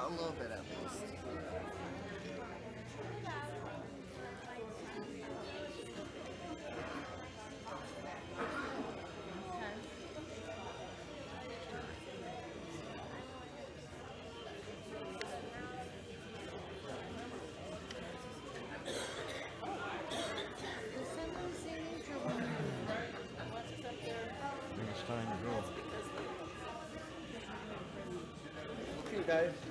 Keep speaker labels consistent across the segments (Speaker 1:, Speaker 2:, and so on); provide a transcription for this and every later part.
Speaker 1: a little bit at least.
Speaker 2: I think it's time to go.
Speaker 3: Okay, guys.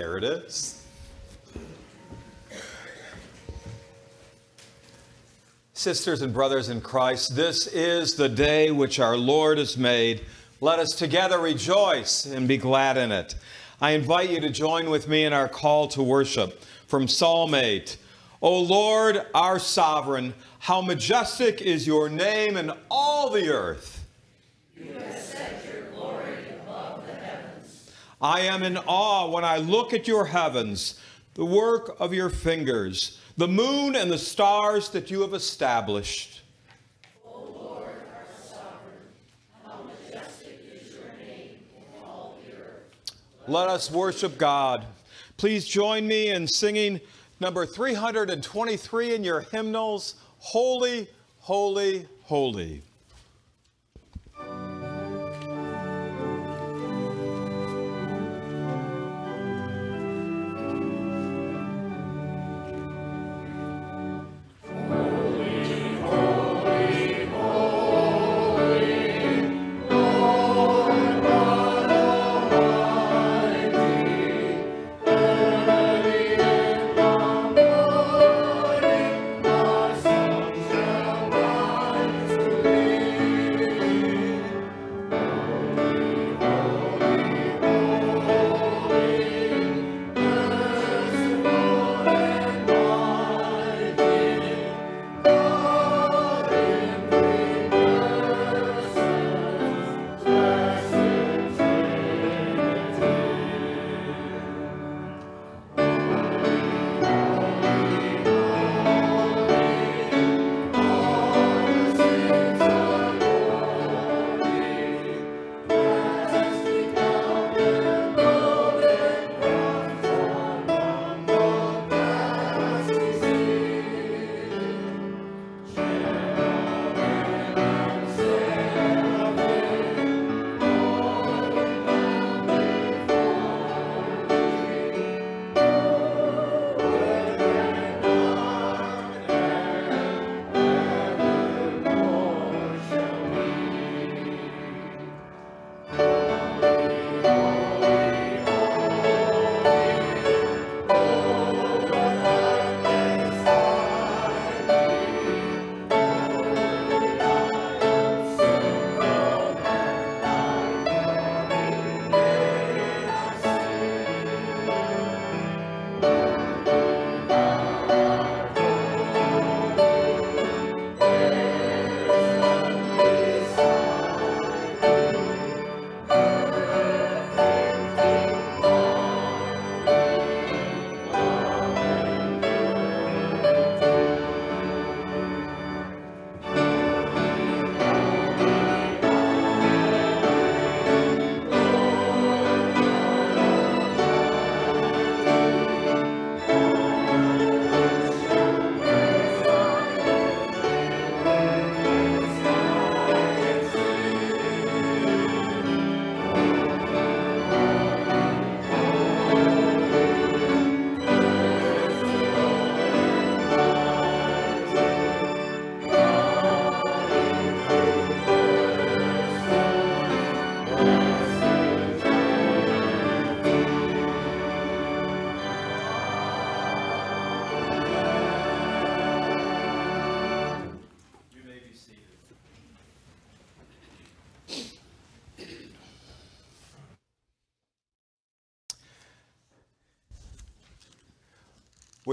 Speaker 1: There it is. Sisters and brothers in Christ, this is the day which our Lord has made. Let us together rejoice and be glad in it. I invite you to join with me in our call to worship from Psalm 8. O Lord, our sovereign, how majestic is your name in all the earth. I am in awe when I look at your heavens, the work of your fingers, the moon and the stars that you have established. Let us worship God. Please join me in singing number 323 in your hymnals Holy, Holy, Holy.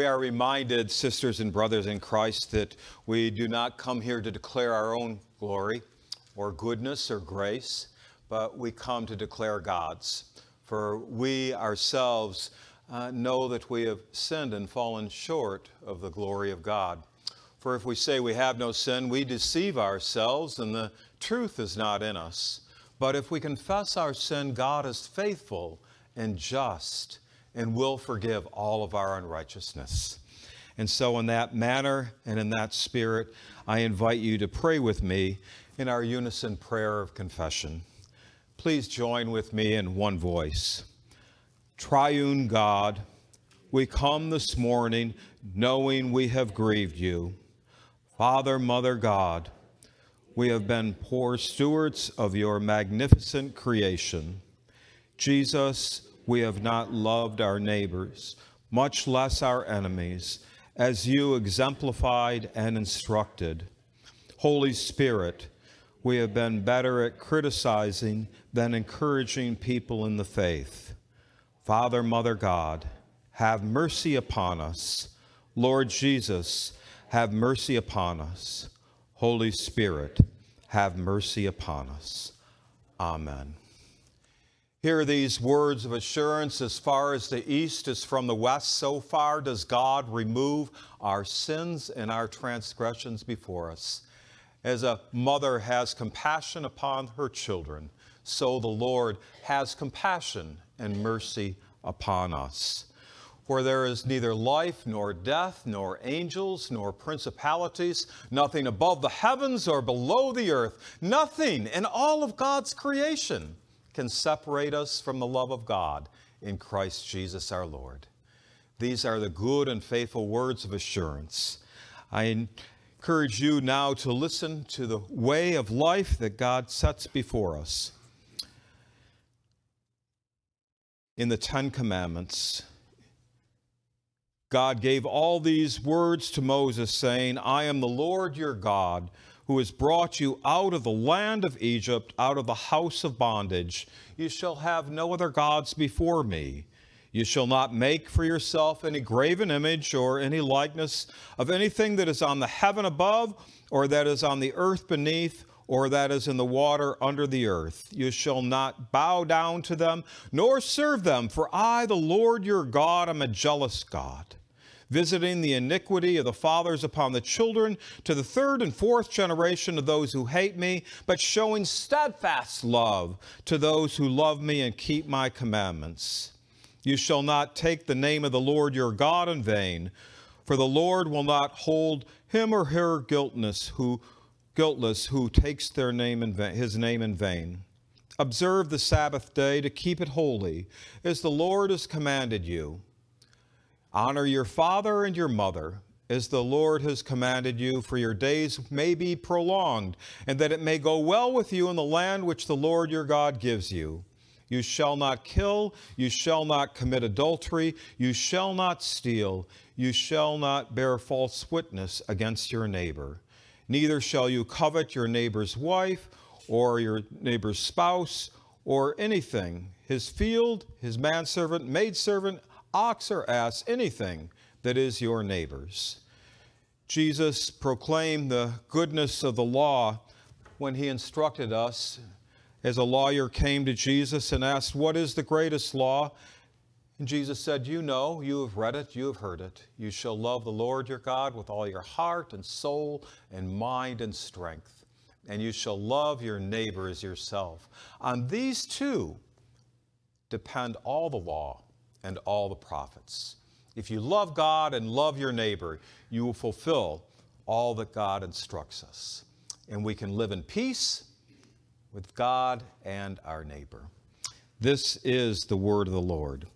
Speaker 1: Are reminded, sisters and brothers in Christ, that we do not come here to declare our own glory or goodness or grace, but we come to declare God's. For we ourselves uh, know that we have sinned and fallen short of the glory of God. For if we say we have no sin, we deceive ourselves and the truth is not in us. But if we confess our sin, God is faithful and just and will forgive all of our unrighteousness. And so, in that manner and in that spirit, I invite you to pray with me in our unison prayer of confession. Please join with me in one voice. Triune God, we come this morning knowing we have grieved you. Father, Mother God, we have been poor stewards of your magnificent creation. Jesus, we have not loved our neighbors, much less our enemies, as you exemplified and instructed. Holy Spirit, we have been better at criticizing than encouraging people in the faith. Father, Mother God, have mercy upon us. Lord Jesus, have mercy upon us. Holy Spirit, have mercy upon us. Amen. Hear these words of assurance as far as the east is from the west, so far does God remove our sins and our transgressions before us. As a mother has compassion upon her children, so the Lord has compassion and mercy upon us. For there is neither life, nor death, nor angels, nor principalities, nothing above the heavens or below the earth, nothing in all of God's creation can separate us from the love of God in Christ Jesus our Lord. These are the good and faithful words of assurance. I encourage you now to listen to the way of life that God sets before us. In the Ten Commandments, God gave all these words to Moses, saying, I am the Lord your God, who has brought you out of the land of Egypt, out of the house of bondage. You shall have no other gods before me. You shall not make for yourself any graven image or any likeness of anything that is on the heaven above, or that is on the earth beneath, or that is in the water under the earth. You shall not bow down to them, nor serve them, for I, the Lord your God, am a jealous God, visiting the iniquity of the fathers upon the children to the third and fourth generation of those who hate me, but showing steadfast love to those who love me and keep my commandments. You shall not take the name of the Lord your God in vain, for the Lord will not hold him or her guiltless who guiltless who takes their name in vain, his name in vain. Observe the Sabbath day to keep it holy, as the Lord has commanded you. Honor your father and your mother, as the Lord has commanded you, for your days may be prolonged, and that it may go well with you in the land which the Lord your God gives you. You shall not kill, you shall not commit adultery, you shall not steal, you shall not bear false witness against your neighbor. Neither shall you covet your neighbor's wife, or your neighbor's spouse, or anything, his field, his manservant, maidservant, ox or ass, anything that is your neighbor's. Jesus proclaimed the goodness of the law when he instructed us as a lawyer came to Jesus and asked, What is the greatest law? And Jesus said, You know, you have read it, you have heard it. You shall love the Lord your God with all your heart and soul and mind and strength. And you shall love your neighbor as yourself. On these two depend all the law and all the prophets. If you love God and love your neighbor, you will fulfill all that God instructs us. And we can live in peace with God and our neighbor. This is the word of the Lord.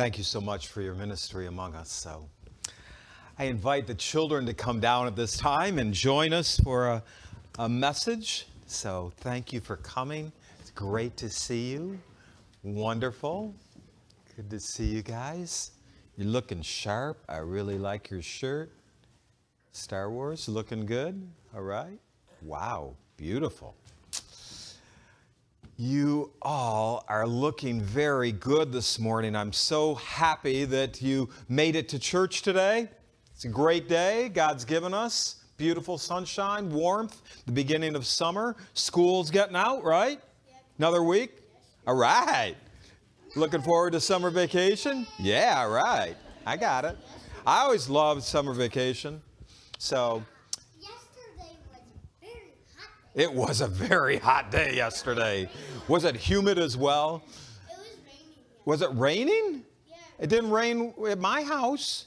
Speaker 2: Thank you
Speaker 1: so much for your ministry among us. So, I invite the children to come down at this time and join us for a, a message. So, thank you for coming. It's great to see you. Wonderful. Good to see you guys. You're looking sharp. I really like your shirt. Star Wars, looking good. All right. Wow, beautiful. You all are looking very good this morning. I'm so happy that you made it to church today. It's a great day God's given us. Beautiful sunshine, warmth, the beginning of summer. School's getting out, right? Another week? All right. Looking forward to summer vacation? Yeah, right. I got it. I always loved summer vacation. So
Speaker 4: Yesterday was very hot.
Speaker 1: It was a very hot day yesterday. Was it humid as well?
Speaker 4: It was raining.
Speaker 1: Was it raining?
Speaker 4: Yeah,
Speaker 1: It didn't rain at my house.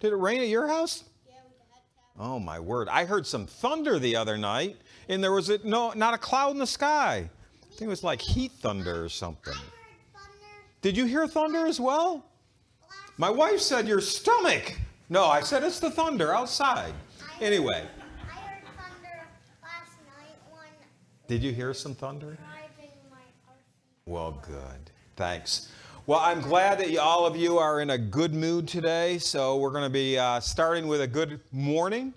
Speaker 1: Did it rain at your house?
Speaker 4: yeah, we had to.
Speaker 1: Oh my word! I heard some thunder the other night, and there was a, no, not a cloud in the sky. I think it was like heat thunder or something.
Speaker 4: I heard thunder
Speaker 1: Did you hear thunder as well? My wife said your stomach. No, I said it's the thunder outside. Anyway,
Speaker 4: I heard thunder last night when
Speaker 1: did you hear some thunder?
Speaker 4: driving my RC.
Speaker 1: Well, good. Thanks. Well, I'm glad that you, all of you are in a good mood today. So, we're going to be uh, starting with a good morning.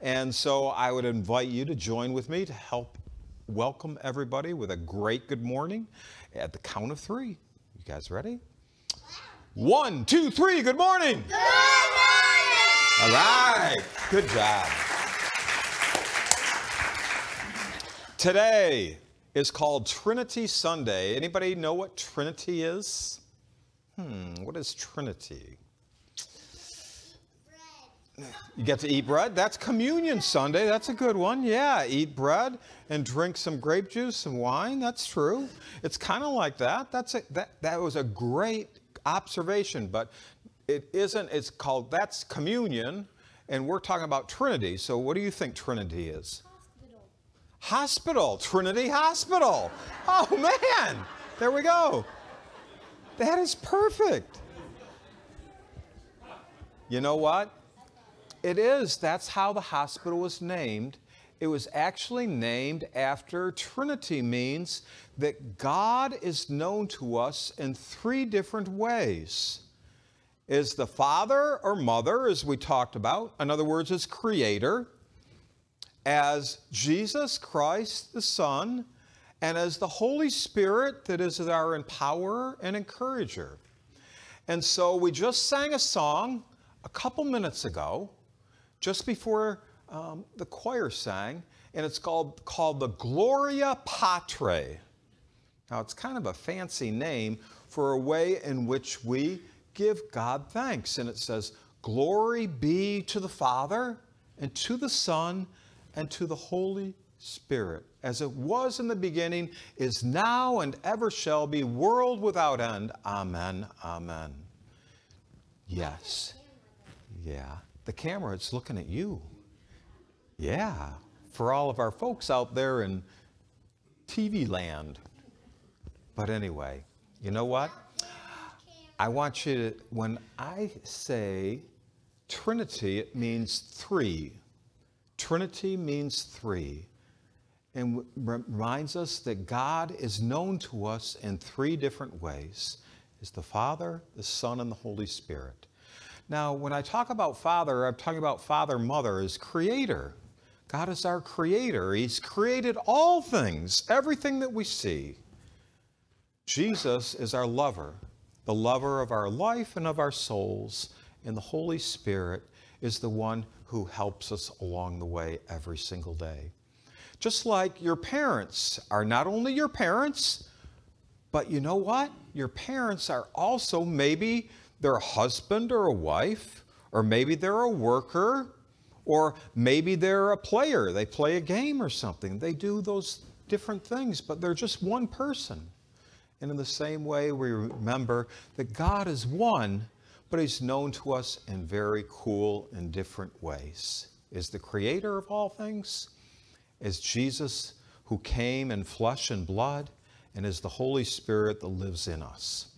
Speaker 1: And so, I would invite you to join with me to help welcome everybody with a great good morning at the count of three. You guys ready? One, two, three. Good morning.
Speaker 4: Good morning!
Speaker 1: All right. Good job. Today is called Trinity Sunday. Anybody know what Trinity is? Hmm, what is Trinity?
Speaker 4: Bread.
Speaker 1: You get to eat bread? That's Communion Sunday. That's a good one. Yeah, eat bread and drink some grape juice and wine. That's true. It's kind of like that. That's a, that that was a great observation, but it isn't it's called that's communion and we're talking about Trinity. So what do you think Trinity is? Hospital, Trinity Hospital. Oh man, there we go. That is perfect. You know what? It is. That's how the hospital was named. It was actually named after Trinity, means that God is known to us in three different ways. Is the Father or Mother, as we talked about, in other words, as Creator, as Jesus Christ the Son, and as the Holy Spirit that is our empowerer and encourager. And so we just sang a song a couple minutes ago, just before um, the choir sang, and it's called, called the Gloria Patri. Now, it's kind of a fancy name for a way in which we give God thanks. And it says, Glory be to the Father, and to the Son, and to the Holy Spirit, as it was in the beginning, is now, and ever shall be, world without end. Amen. Amen. Yes. Yeah. The camera, it's looking at you. Yeah. For all of our folks out there in TV land. But anyway, you know what? I want you to, when I say Trinity, it means three. Trinity means three. And reminds us that God is known to us in three different ways. Is the Father, the Son, and the Holy Spirit. Now, when I talk about Father, I'm talking about Father, Mother as creator. God is our creator. He's created all things, everything that we see. Jesus is our lover, the lover of our life and of our souls. And the Holy Spirit is the one who helps us along the way every single day. Just like your parents are not only your parents, but you know what? Your parents are also maybe their husband or a wife, or maybe they're a worker, or maybe they're a player. They play a game or something. They do those different things, but they're just one person. And in the same way, we remember that God is one, but He's known to us in very cool and different ways. Is the creator of all things, is Jesus who came in flesh and blood, and is the Holy Spirit that lives in us.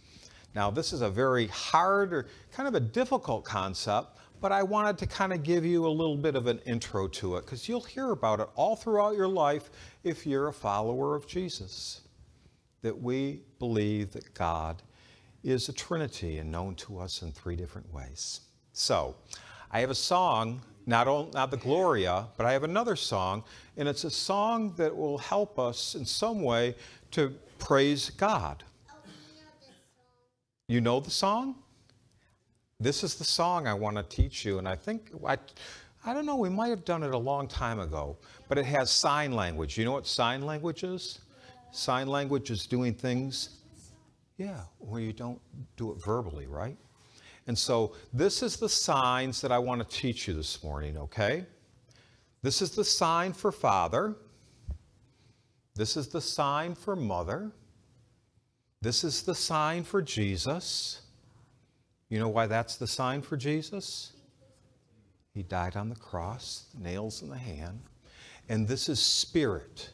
Speaker 1: Now, this is a very hard or kind of a difficult concept, but I wanted to kind of give you a little bit of an intro to it because you'll hear about it all throughout your life if you're a follower of Jesus. That we believe that God is a Trinity and known to us in three different ways. So, I have a song, not, only, not the Gloria, but I have another song, and it's a song that will help us in some way to praise God. You know the song? This is the song I want to teach you, and I think, I, I don't know, we might have done it a long time ago, but it has sign language. You know what sign language is? Sign language is doing things, yeah, where you don't do it verbally, right? And so this is the signs that I want to teach you this morning, okay? This is the sign for father. This is the sign for mother. This is the sign for Jesus. You know why that's the sign for Jesus? He died on the cross, nails in the hand. And this is spirit.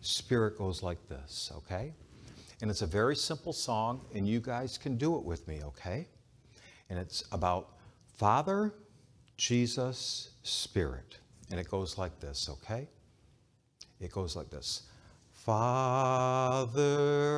Speaker 1: Spirit goes like this, okay? And it's a very simple song, and you guys can do it with me, okay? And it's about Father, Jesus, Spirit. And it goes like this, okay? It goes like this. Father,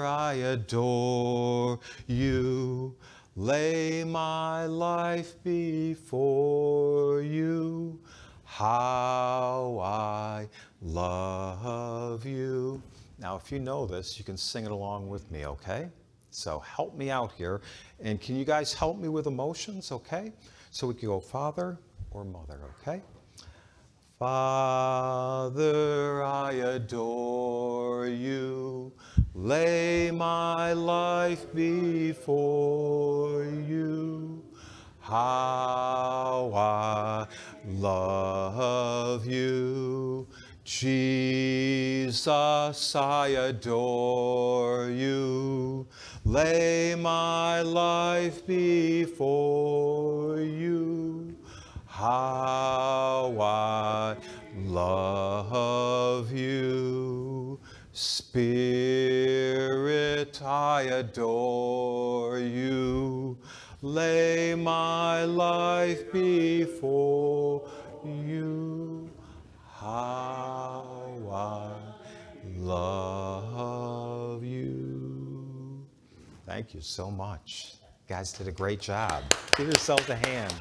Speaker 1: I adore you lay my life before you. How I love you. Now, if you know this, you can sing it along with me, okay? So help me out here. And can you guys help me with emotions, okay? So we can go father or mother, okay? Father, I adore you lay my life before you. How I love you. Jesus, I adore you. Lay my life before you. How I love you. Spirit, I adore you. Lay my life before you. How I love you. Thank you so much. You guys did a great job. Give yourselves a hand.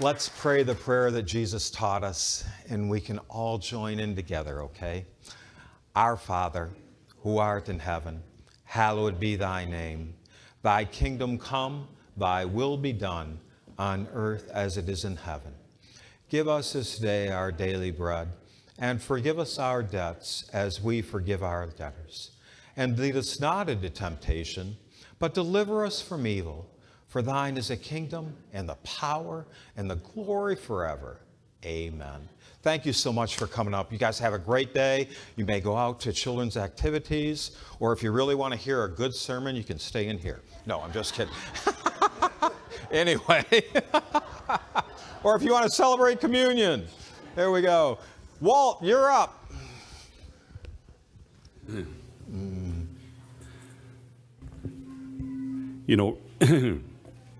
Speaker 1: Let's pray the prayer that Jesus taught us, and we can all join in together, okay? Our Father, who art in heaven, hallowed be thy name. Thy kingdom come, thy will be done, on earth as it is in heaven. Give us this day our daily bread, and forgive us our debts as we forgive our debtors. And lead us not into temptation, but deliver us from evil. For thine is the kingdom and the power and the glory forever. Amen. Thank you so much for coming up. You guys have a great day. You may go out to children's activities, or if you really want to hear a good sermon, you can stay in here. No, I'm just kidding. anyway, or if you want to celebrate communion, there we go. Walt, you're up.
Speaker 5: You know,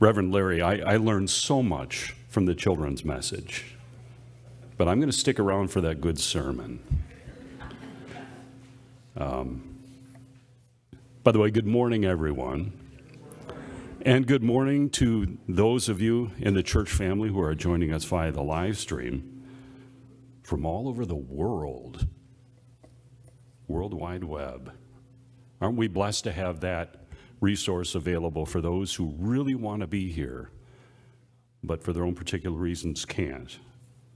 Speaker 5: Reverend Larry, I, I learned so much from the children's message, but I'm going to stick around for that good sermon. Um, by the way, good morning, everyone. And good morning to those of you in the church family who are joining us via the live stream from all over the world, World Wide Web. Aren't we blessed to have that resource available for those who really want to be here, but for their own particular reasons can't?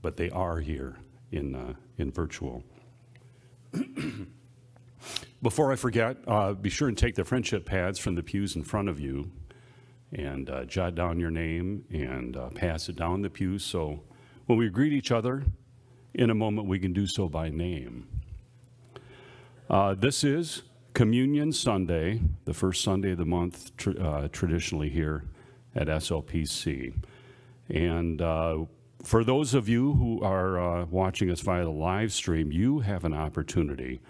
Speaker 5: But they are here in, uh, in virtual. Before I forget, uh, be sure and take the friendship pads from the pews in front of you and uh, jot down your name and uh, pass it down the pew so when we greet each other in a moment, we can do so by name. Uh, this is Communion Sunday, the first Sunday of the month, tr- uh, traditionally here at SLPC. And uh, for those of you who are uh, watching us via the live stream, you have an opportunity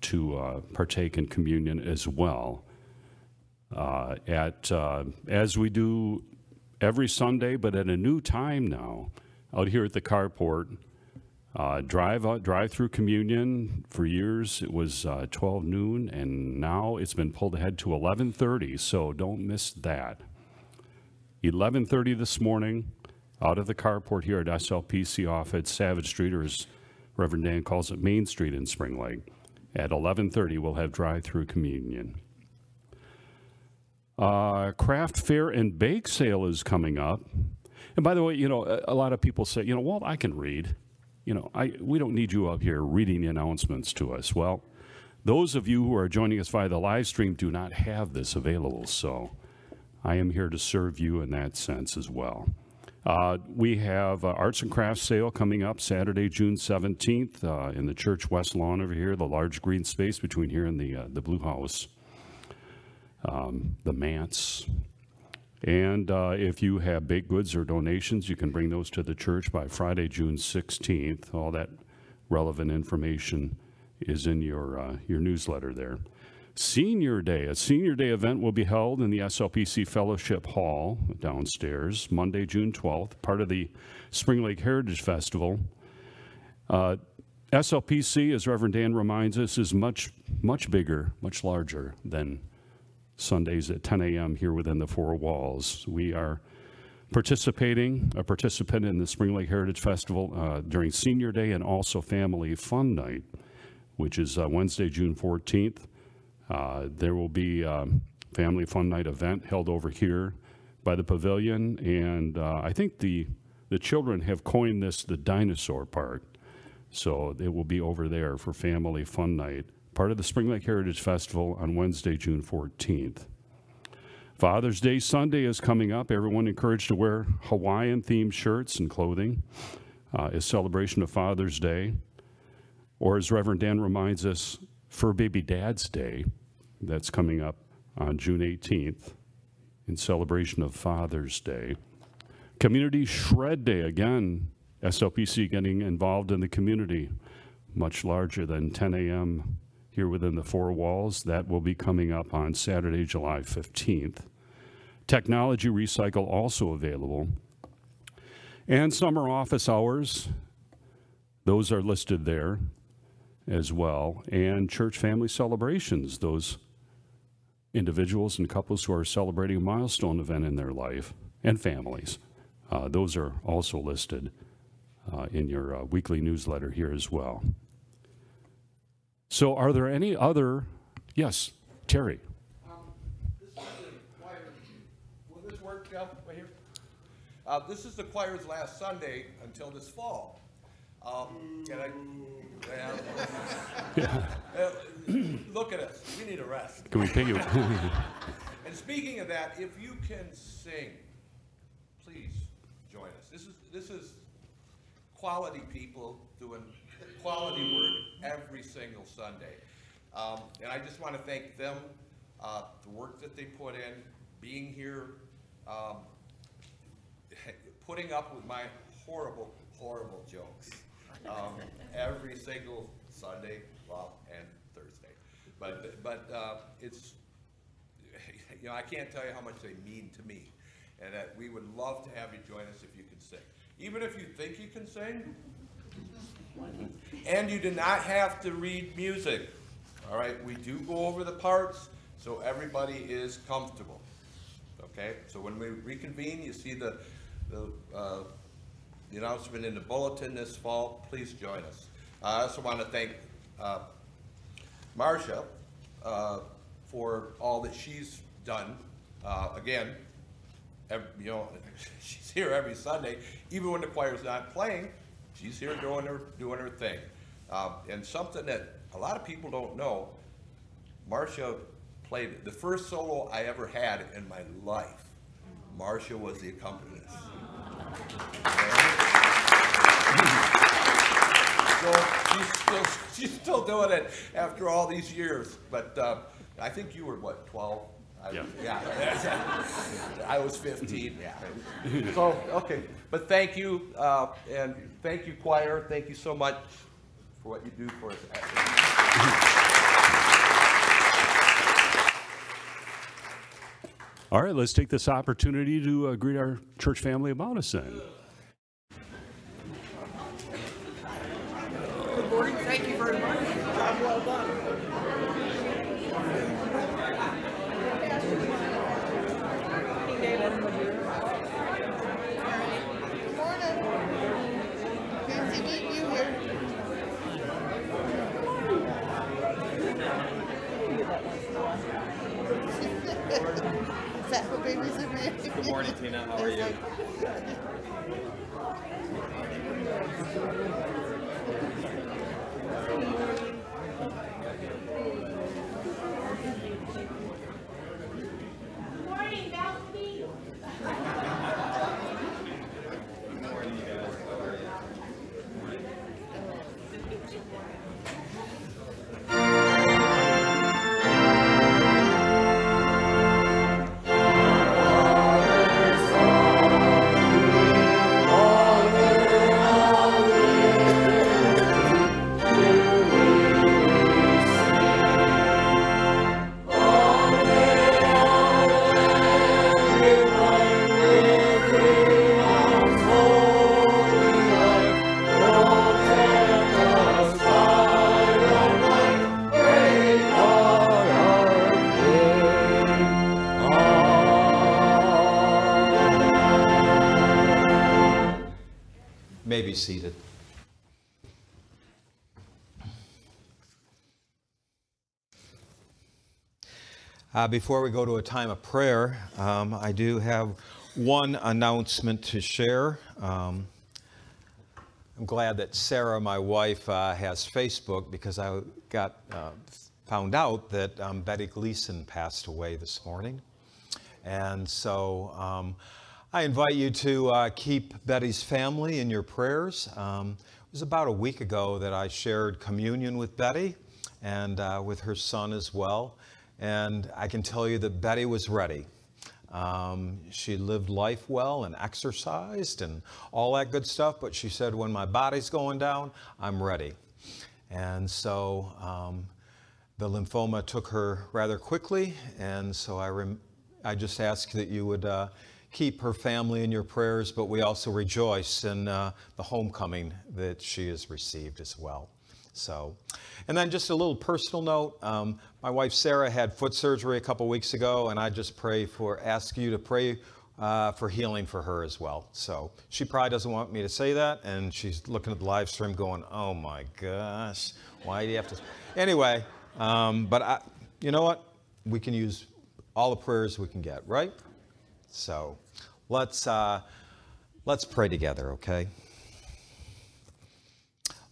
Speaker 5: to partake in communion as well. Uh, at uh, as we do every Sunday, but at a new time now, out here at the carport. Uh, drive out, drive through communion. For years it was uh, 12 noon, and now it's been pulled ahead to 11:30. So don't miss that. 11:30 this morning, out of the carport here at SLPC off at Savidge Street, or as Reverend Dan calls it, Main Street in Spring Lake. At 11:30, we'll have drive-through communion. Uh, craft fair and bake sale is coming up. And by the way, you know, a, a lot of people say, you know, Walt, I can read. You know, I, we don't need you up here reading the announcements to us. Well, those of you who are joining us via the live stream do not have this available, so I am here to serve you in that sense as well. Uh, we have uh, arts and crafts sale coming up Saturday, June 17th, uh, in the church west lawn over here, the large green space between here and the uh, the blue house, um, the manse. And uh, if you have baked goods or donations, you can bring those to the church by Friday, June 16th. All that relevant information is in your uh, your newsletter there. Senior Day. A Senior Day event will be held in the SLPC Fellowship Hall downstairs, Monday, June 12th, part of the Spring Lake Heritage Festival. Uh, SLPC, as Reverend Dan reminds us, is much, much bigger, much larger than Sundays at 10 a.m. here within the four walls. We are participating, a participant in the Spring Lake Heritage Festival uh, during Senior Day and also Family Fun Night, which is uh, Wednesday, June 14th. Uh, there will be a family fun night event held over here by the pavilion, and uh, I think the the children have coined this the dinosaur park. So it will be over there for family fun night, part of the Spring Lake Heritage Festival on Wednesday, June 14th. Father's Day Sunday is coming up. Everyone encouraged to wear Hawaiian themed shirts and clothing. Uh, is celebration of Father's Day. Or as Reverend Dan reminds us, for Baby Dad's Day, that's coming up on June 18th in celebration of Father's Day. Community Shred Day, again, SLPC getting involved in the community, much larger than 10 a.m. here within the four walls. That will be coming up on Saturday, July 15th. Technology Recycle also available. And summer office hours, those are listed there as well. And church family celebrations, those individuals and couples who are celebrating a milestone event in their life and families. Uh, those are also listed uh, in your uh, weekly newsletter here as well. So, are there any other? Yes, Terry.
Speaker 2: This is the choir. Will this work, right? Uh, this is the choir's last Sunday until this fall. Um, can I? Yeah. Uh, Look at us. We need a rest.
Speaker 5: Can we pay you?
Speaker 2: And speaking of that, if you can sing, please join us. This is this is quality people doing quality work every single Sunday. Um, and I just want to thank them, uh, the work that they put in, being here, um, putting up with my horrible, horrible jokes um, every single Sunday, well, and Thursday. But, but uh, it's, you know, I can't tell you how much they mean to me. And that we would love to have you join us if you can sing. Even if you think you can sing, and you do not have to read music. All right, we do go over the parts so everybody is comfortable. Okay, so when we reconvene, you see the, the, uh, the announcement in the bulletin this fall. Please join us. I also want to thank uh, Marcia uh, for all that she's done. Uh, again, ev you know, she's here every Sunday, even when the choir's not playing. She's here doing her doing her thing. Uh, and something that a lot of people don't know, Marcia played the first solo I ever had in my life. Marcia was the accompanist. so she's still she's still doing it after all these years. But uh, I think you were what 12. I,
Speaker 5: Yeah.
Speaker 2: yeah. I was 15. Yeah. So okay, but thank you uh, and thank you choir. Thank you so much for what you do for us.
Speaker 5: All right, let's take this opportunity to uh, greet our church family about us
Speaker 1: May be seated. Uh, before we go to a time of prayer, um, I do have one announcement to share. Um, I'm glad that Sarah, my wife, uh, has Facebook because I got uh, found out that um, Betty Gleason passed away this morning. And so um, I invite you to uh, keep Betty's family in your prayers. Um, it was about a week ago that I shared communion with Betty and uh, with her son as well. And I can tell you that Betty was ready. Um, she lived life well and exercised and all that good stuff, but she said, when my body's going down, I'm ready. And so um, the lymphoma took her rather quickly, and so I, I just ask that you would uh, keep her family in your prayers, but we also rejoice in uh, the homecoming that she has received as well. So, and then just a little personal note. Um, my wife Sarah had foot surgery a couple weeks ago, and I just pray for, ask you to pray uh, for healing for her as well. So she probably doesn't want me to say that, and she's looking at the live stream going, "Oh my gosh, why do you have to?" Anyway, um, but I, you know what? We can use all the prayers we can get, right? So let's uh, let's pray together, okay?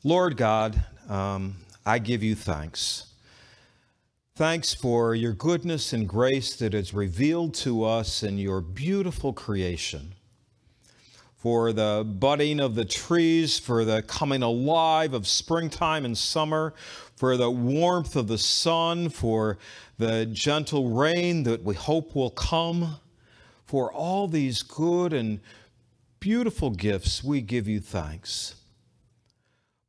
Speaker 1: Lord God, um, I give you thanks. Thanks for your goodness and grace that is revealed to us in your beautiful creation. for the budding of the trees, for the coming alive of springtime and summer, for the warmth of the sun, for the gentle rain that we hope will come. For all these good and beautiful gifts, we give you thanks.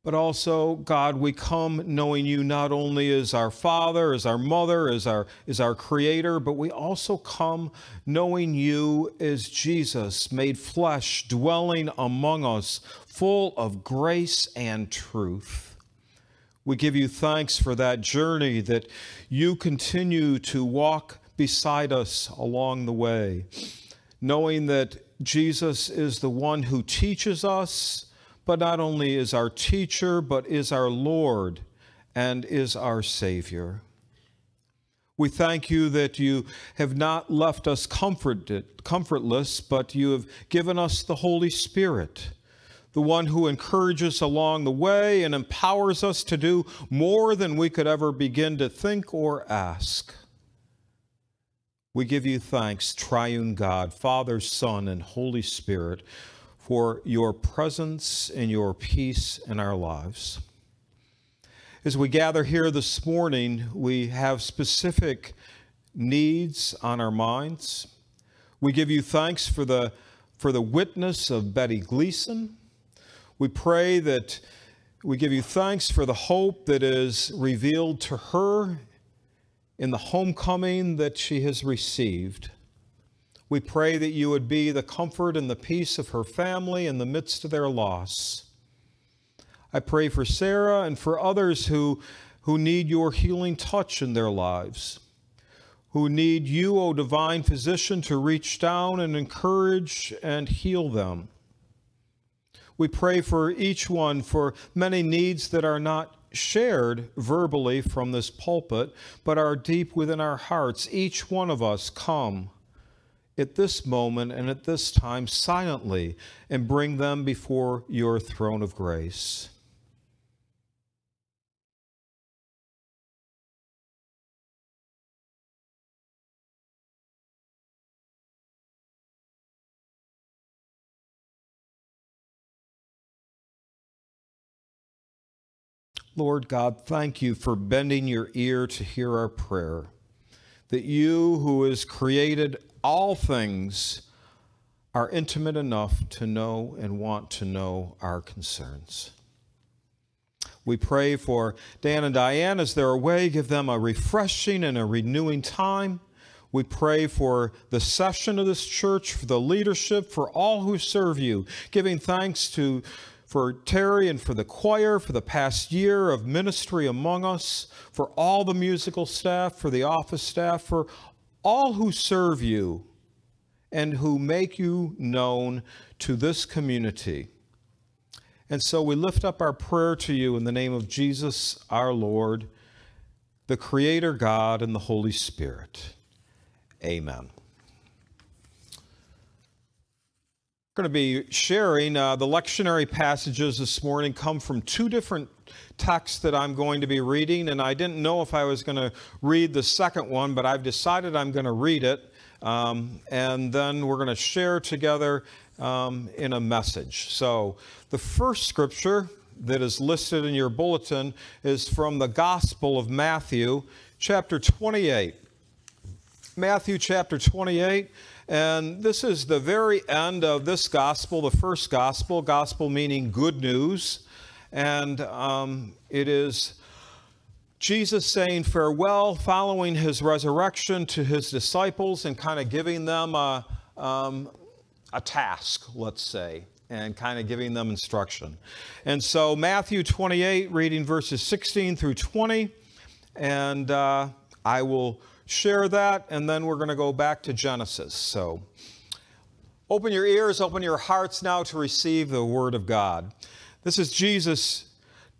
Speaker 1: But also, God, we come knowing you not only as our Father, as our Mother, as our, as our Creator, but we also come knowing you as Jesus, made flesh, dwelling among us, full of grace and truth. We give you thanks for that journey that you continue to walk beside us along the way, knowing that Jesus is the one who teaches us but not only is our teacher, but is our Lord and is our Savior. We thank you that you have not left us comforted, comfortless, but you have given us the Holy Spirit, the one who encourages along the way and empowers us to do more than we could ever begin to think or ask. We give you thanks, triune God, Father, Son, and Holy Spirit for your presence and your peace in our lives. As we gather here this morning, we have specific needs on our minds. We give you thanks for the, for the witness of Betty Gleason. We pray that we give you thanks for the hope that is revealed to her in the homecoming that she has received. We pray that you would be the comfort and the peace of her family in the midst of their loss. I pray for Sarah and for others who, who need your healing touch in their lives, who need you, O divine physician, to reach down and encourage and heal them. We pray for each one for many needs that are not shared verbally from this pulpit, but are deep within our hearts. Each one of us come at this moment and at this time silently and bring them before your throne of grace. Lord God, thank you for bending your ear to hear our prayer. That you, who has created all things are intimate enough to know and want to know our concerns. We pray for Dan and Diane as they're away, give them a refreshing and a renewing time. We pray for the session of this church, for the leadership, for all who serve you, giving thanks to for Terry and for the choir for the past year of ministry among us, for all the musical staff, for the office staff, for all who serve you and who make you known to this community. And so we lift up our prayer to you in the name of Jesus our Lord, the Creator God, and the Holy Spirit. Amen. Going to be sharing uh, the lectionary passages this morning come from two different texts that I'm going to be reading, and I didn't know if I was going to read the second one, but I've decided I'm going to read it, um, and then we're going to share together um, in a message. So, the first scripture that is listed in your bulletin is from the Gospel of Matthew, chapter 28. Matthew chapter 28. And this is the very end of this gospel, the first gospel, gospel meaning good news. And um, it is Jesus saying farewell following his resurrection to his disciples and kind of giving them a, um, a task, let's say, and kind of giving them instruction. And so, Matthew 28, reading verses 16 through 20, and uh, I will share that, and then we're going to go back to Genesis. So, open your ears, open your hearts now to receive the Word of God. This is Jesus.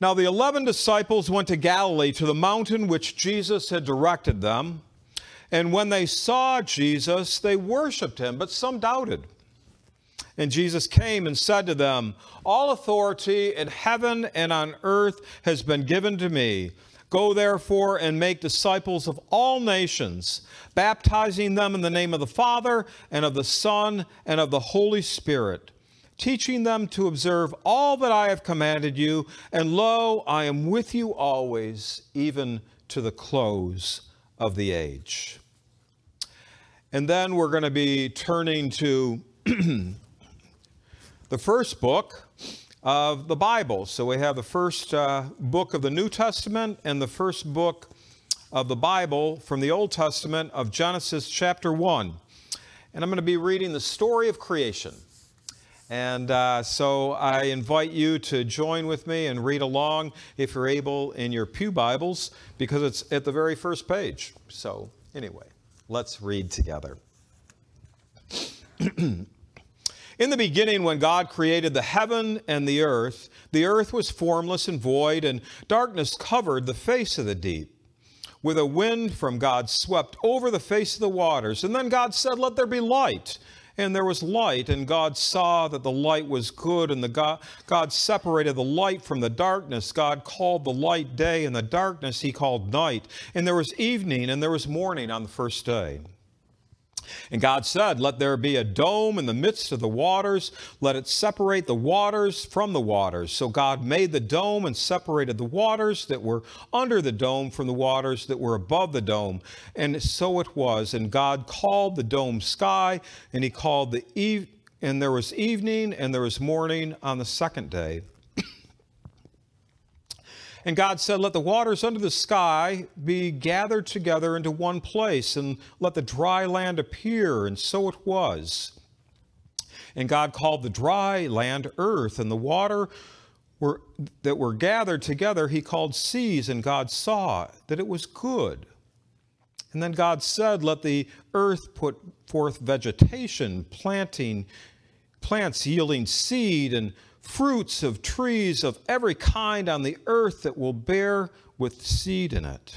Speaker 1: Now, the eleven disciples went to Galilee to the mountain which Jesus had directed them. And when they saw Jesus, they worshiped him, but some doubted. And Jesus came and said to them, All authority in heaven and on earth has been given to me. Go therefore and make disciples of all nations, baptizing them in the name of the Father and of the Son and of the Holy Spirit teaching them to observe all that I have commanded you. And lo, I am with you always, even to the close of the age. And then we're going to be turning to the first book of the Bible. So we have the first uh, book of the New Testament and the first book of the Bible from the Old Testament of Genesis chapter 1. And I'm going to be reading the story of creation. And uh, so I invite you to join with me and read along if you're able in your Pew Bibles because it's at the very first page. So, anyway, let's read together. In the beginning, when God created the heaven and the earth, the earth was formless and void, and darkness covered the face of the deep. With a wind from God swept over the face of the waters. And then God said, Let there be light. And there was light, and God saw that the light was good, and the God, God separated the light from the darkness. God called the light day, and the darkness he called night. And there was evening, and there was morning on the first day. And God said, Let there be a dome in the midst of the waters, let it separate the waters from the waters. So God made the dome and separated the waters that were under the dome from the waters that were above the dome. And so it was. And God called the dome sky, and he called the eve and there was evening and there was morning on the second day. And God said, Let the waters under the sky be gathered together into one place, and let the dry land appear. And so it was. And God called the dry land earth, and the water were, that were gathered together he called seas, and God saw that it was good. And then God said, Let the earth put forth vegetation, planting plants yielding seed, and fruits of trees of every kind on the earth that will bear with seed in it.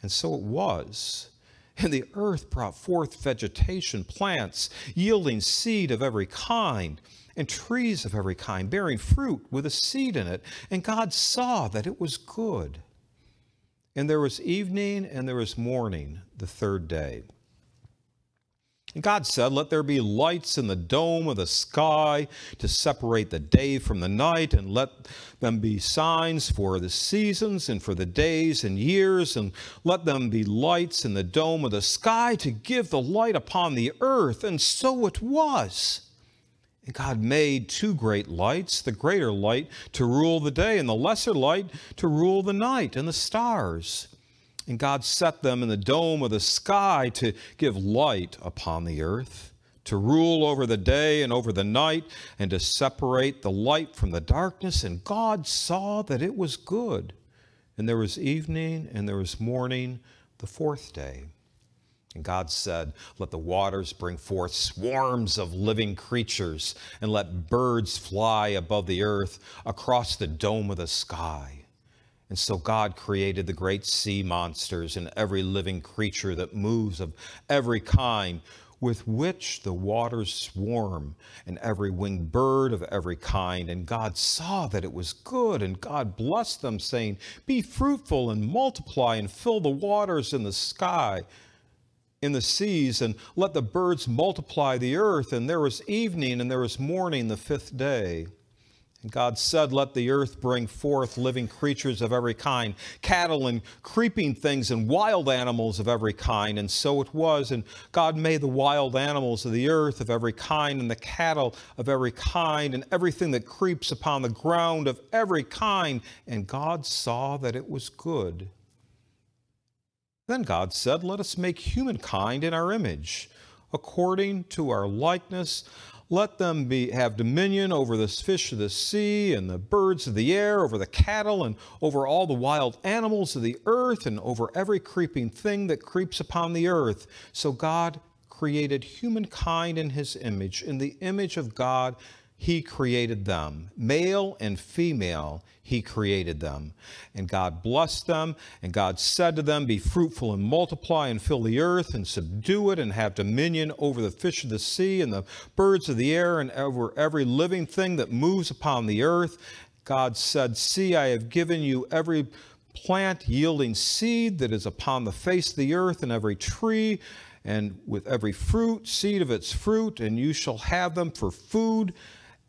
Speaker 1: And so it was. And the earth brought forth vegetation, plants yielding seed of every kind, and trees of every kind bearing fruit with a seed in it. And God saw that it was good. And there was evening and there was morning the third day. And God said, Let there be lights in the dome of the sky to separate the day from the night, and let them be signs for the seasons and for the days and years, and let them be lights in the dome of the sky to give the light upon the earth. And so it was. And God made two great lights, the greater light to rule the day, and the lesser light to rule the night, and the stars. And God set them in the dome of the sky to give light upon the earth, to rule over the day and over the night, and to separate the light from the darkness. And God saw that it was good. And there was evening and there was morning the fourth day. And God said, Let the waters bring forth swarms of living creatures, and let birds fly above the earth across the dome of the sky. And so God created the great sea monsters and every living creature that moves of every kind, with which the waters swarm, and every winged bird of every kind. And God saw that it was good, and God blessed them, saying, Be fruitful and multiply, and fill the waters in the sky in the seas, and let the birds multiply the earth. And there was evening and there was morning the fifth day. And God said, Let the earth bring forth living creatures of every kind, cattle and creeping things and wild animals of every kind. And so it was. And God made the wild animals of the earth of every kind, and the cattle of every kind, and everything that creeps upon the ground of every kind. And God saw that it was good. Then God said, Let us make humankind in our image, according to our likeness let them be, have dominion over the fish of the sea and the birds of the air, over the cattle and over all the wild animals of the earth and over every creeping thing that creeps upon the earth. So God created humankind in his image. In the image of God, he created them. Male and female, he created them. And God blessed them, and God said to them, Be fruitful and multiply and fill the earth and subdue it and have dominion over the fish of the sea and the birds of the air and over every living thing that moves upon the earth. God said, See, I have given you every plant yielding seed that is upon the face of the earth and every tree and with every fruit, seed of its fruit, and you shall have them for food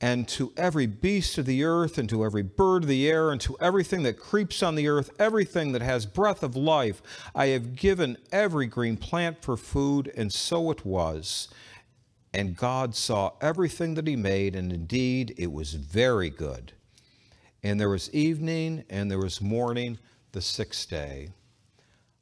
Speaker 1: and to every beast of the earth, and to every bird of the air, and to everything that creeps on the earth, everything that has breath of life, I have given every green plant for food, and so it was. And God saw everything that he made, and indeed it was very good. And there was evening, and there was morning, the sixth day.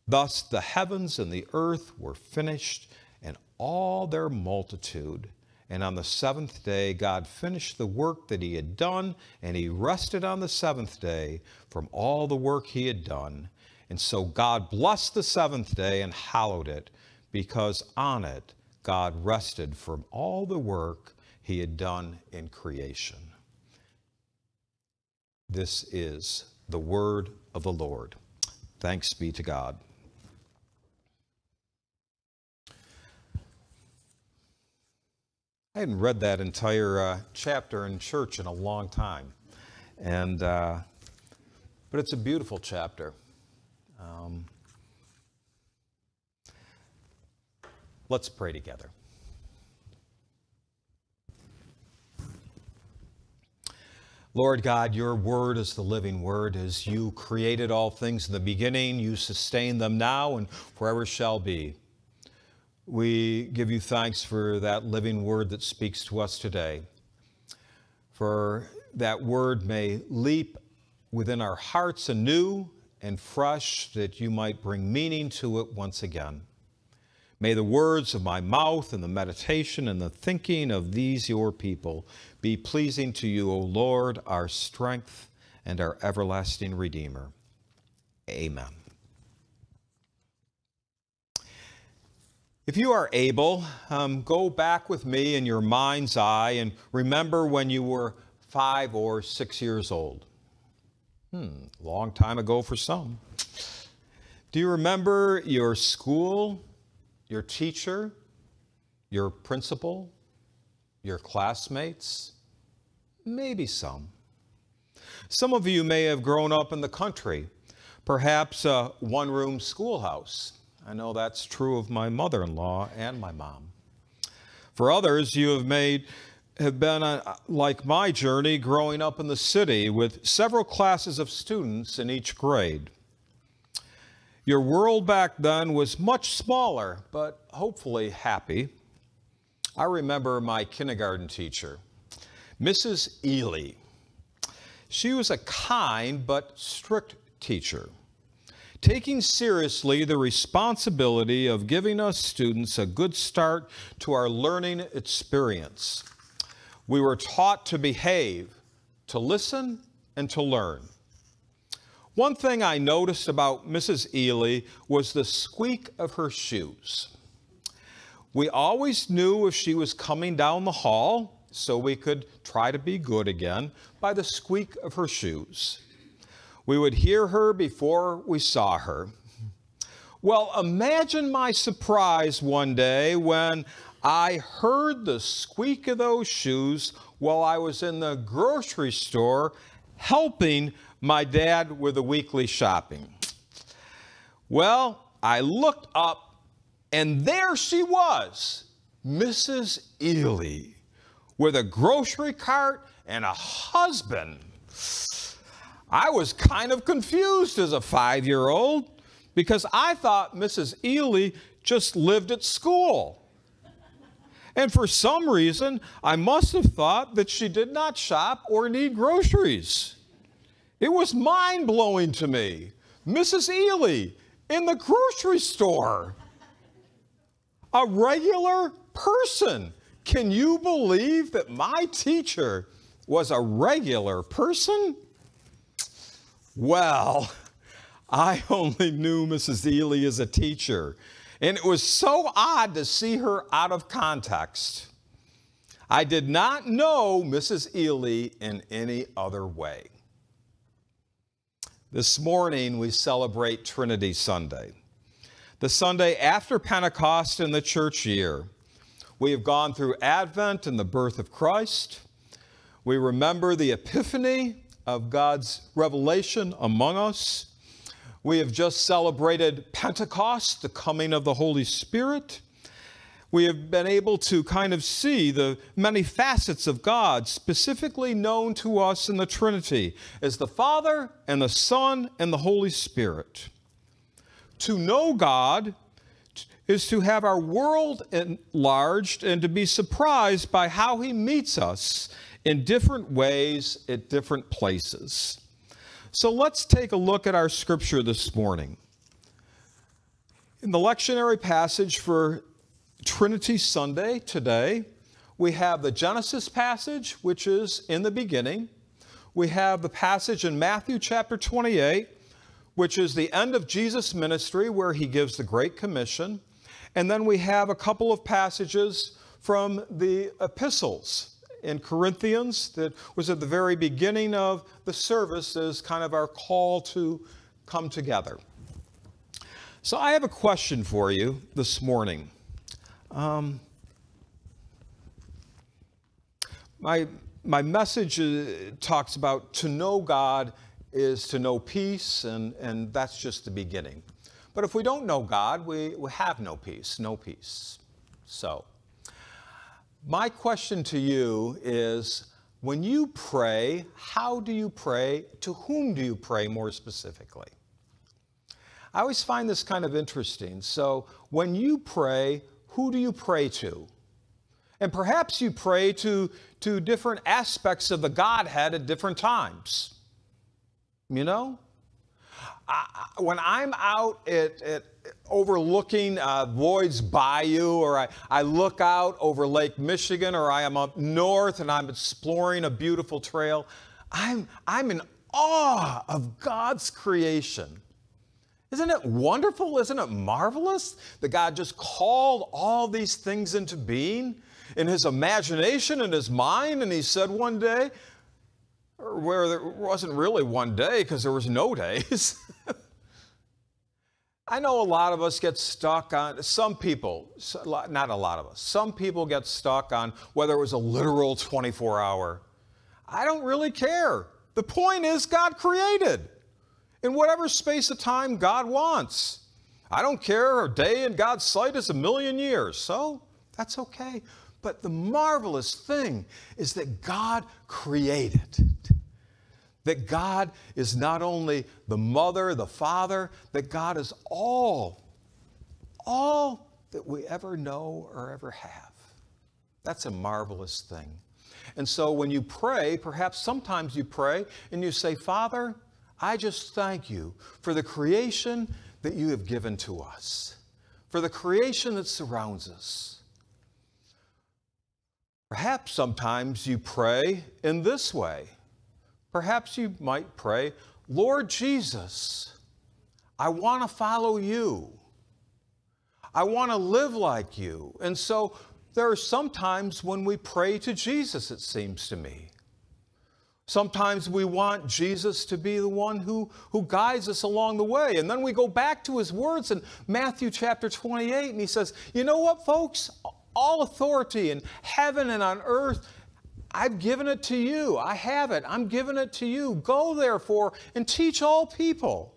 Speaker 1: Thus the heavens and the earth were finished, and all their multitude. And on the seventh day, God finished the work that he had done, and he rested on the seventh day from all the work he had done. And so God blessed the seventh day and hallowed it, because on it God rested from all the work he had done in creation. This is the word of the Lord. Thanks be to God. I hadn't read that entire uh, chapter in church in a long time, and uh, but it's a beautiful chapter. Um, let's pray together. Lord God, your word is the living word. As you created all things in the beginning, you sustain them now and forever shall be. We give you thanks for that living word that speaks to us today. For that word may leap within our hearts anew and fresh, that you might bring meaning to it once again. May the words of my mouth and the meditation and the thinking of these your people be pleasing to you, O Lord, our strength and our everlasting Redeemer. Amen. If you are able, um, go back with me in your mind's eye and remember when you were five or six years old. Hmm, long time ago for some. Do you remember your school, your teacher, your principal, your classmates? Maybe some. Some of you may have grown up in the country, perhaps a one room schoolhouse I know that's true of my mother in law and my mom. For others, you have made have been a, like my journey growing up in the city with several classes of students in each grade. Your world back then was much smaller, but hopefully happy. I remember my kindergarten teacher, Mrs. Ely. She was a kind but strict teacher taking seriously the responsibility of giving us students a good start to our learning experience. We were taught to behave, to listen, and to learn. One thing I noticed about Mrs. Ely was the squeak of her shoes. We always knew if she was coming down the hall, so we could try to be good again, by the squeak of her shoes. We would hear her before we saw her. Well, imagine my surprise one day when I heard the squeak of those shoes while I was in the grocery store helping my dad with the weekly shopping. Well, I looked up and there she was, Mrs. Ely, with a grocery cart and a husband. I was kind of confused as a five year old because I thought Mrs. Ely just lived at school. And for some reason, I must have thought that she did not shop or need groceries. It was mind blowing to me. Mrs. Ely in the grocery store. A regular person. Can you believe that my teacher was a regular person? Well, I only knew Mrs. Ely as a teacher, and it was so odd to see her out of context. I did not know Mrs. Ely in any other way. This morning we celebrate Trinity Sunday, the Sunday after Pentecost in the church year. We have gone through Advent and the birth of Christ. We remember the Epiphany of God's revelation among us. We have just celebrated Pentecost, the coming of the Holy Spirit. we have been able to kind of see the many facets of God specifically known to us in the Trinity as the Father and the Son and the Holy Spirit. To know God is to have our world enlarged and to be surprised by how He meets us in different ways at different places. So let's take a look at our scripture this morning. In the lectionary passage for Trinity Sunday today, we have the Genesis passage, which is in the beginning. We have the passage in Matthew chapter 28, which is the end of Jesus' ministry, where he gives the Great Commission. And then we have a couple of passages from the epistles in Corinthians that was at the very beginning of the service as kind of our call to come together. So I have a question for you this morning. Um, my, my message uh, talks about to know God is to know peace, and, and that's just the beginning. But if we don't know God, we, we have no peace, no peace. So, my question to you is when you pray, how do you pray? To whom do you pray more specifically? I always find this kind of interesting. So, when you pray, who do you pray to? And perhaps you pray to, to different aspects of the Godhead at different times. You know? I, when I'm out at, at overlooking uh, Lloyd's Bayou, or I, I look out over Lake Michigan, or I am up north and I'm exploring a beautiful trail, I'm, I'm in awe of God's creation. Isn't it wonderful? Isn't it marvelous that God just called all these things into being in his imagination and his mind? And he said one day, where there wasn't really one day because there was no days. I know a lot of us get stuck on, some people, not a lot of us, some people get stuck on whether it was a literal 24 hour. I don't really care. The point is, God created in whatever space of time God wants. I don't care, a day in God's sight is a million years, so that's okay. But the marvelous thing is that God created. That God is not only the mother, the father, that God is all, all that we ever know or ever have. That's a marvelous thing. And so when you pray, perhaps sometimes you pray and you say, Father, I just thank you for the creation that you have given to us, for the creation that surrounds us. Perhaps sometimes you pray in this way. Perhaps you might pray, Lord Jesus, I want to follow you. I want to live like you. And so there are some times when we pray to Jesus, it seems to me. Sometimes we want Jesus to be the one who, who guides us along the way. And then we go back to his words in Matthew chapter 28, and he says, You know what, folks? All authority in heaven and on earth, I've given it to you. I have it. I'm giving it to you. Go therefore and teach all people.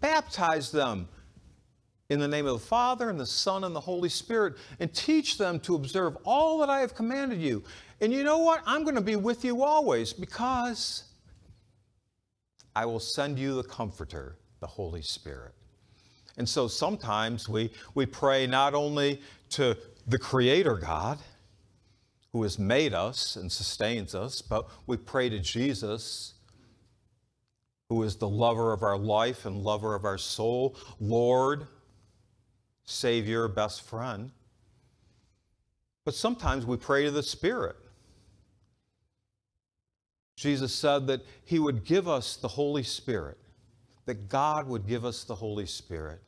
Speaker 1: Baptize them in the name of the Father and the Son and the Holy Spirit, and teach them to observe all that I have commanded you. And you know what? I'm going to be with you always because I will send you the Comforter, the Holy Spirit. And so sometimes we, we pray not only to the Creator God, who has made us and sustains us, but we pray to Jesus, who is the lover of our life and lover of our soul, Lord, Savior, best friend. But sometimes we pray to the Spirit. Jesus said that He would give us the Holy Spirit, that God would give us the Holy Spirit,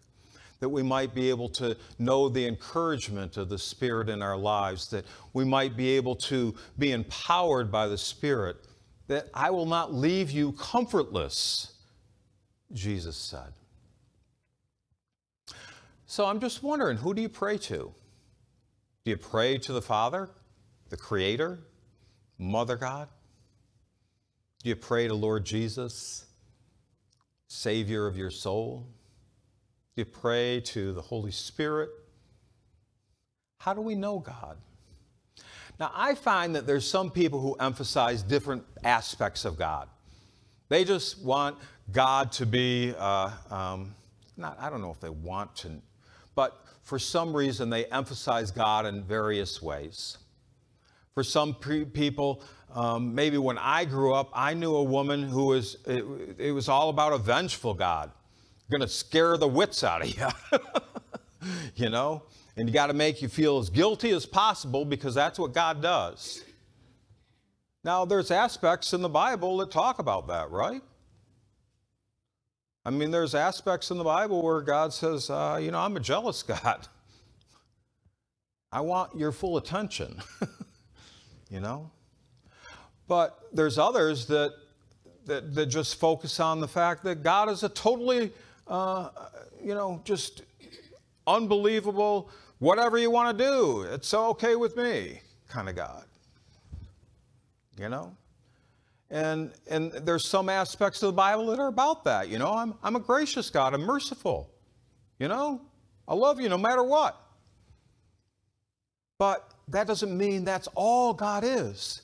Speaker 1: that we might be able to know the encouragement of the Spirit in our lives, that we might be able to be empowered by the Spirit, that I will not leave you comfortless, Jesus said. So I'm just wondering, who do you pray to? Do you pray to the Father, the Creator, Mother God? Do you pray to Lord Jesus, Savior of your soul? Do pray to the Holy Spirit? how do we know God? Now, I find that there's some people who emphasize different aspects of God. They just want God to be, uh, um, not, I don't know if they want to, but for some reason they emphasize God in various ways. For some pre- people, um, maybe when I grew up, I knew a woman who was, it, it was all about a vengeful God, going to scare the wits out of you. you know? And you got to make you feel as guilty as possible because that's what God does. Now, there's aspects in the Bible that talk about that, right? I mean, there's aspects in the Bible where God says, uh, you know, I'm a jealous God. I want your full attention, you know? But there's others that, that, that, just focus on the fact that God is a totally, you know, just unbelievable, whatever you want to do, it's okay with me kind of God. You know? And, and there's some aspects of the Bible that are about that. You know, I'm, I'm a gracious God, I'm merciful. You know, I love you no matter what. But that doesn't mean that's all God is.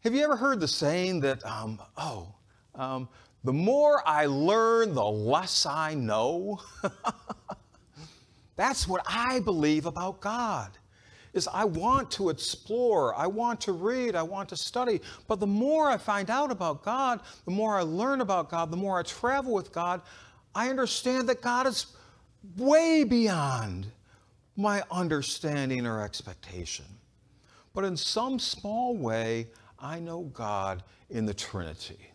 Speaker 1: Have you ever heard the saying that, um, oh, um, the more I learn, the less I know? That's what I believe about God. Is I want to explore, I want to read, I want to study. But the more I find out about God, the more I learn about God, the more I travel with God, I understand that God is way beyond my understanding or expectation. But in some small way, I know God in the Trinity.